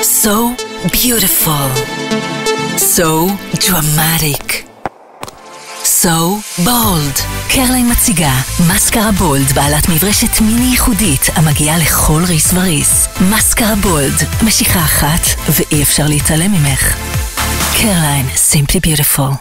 So beautiful. So dramatic. So bold. קרליין מציגה מסקרה בולד בעלת מברשת מיני ייחודית המגיעה לכל ריס וריס. מסקרה בולד, משיכה אחת ואי אפשר להתעלם ממך. קרליין, simply beautiful.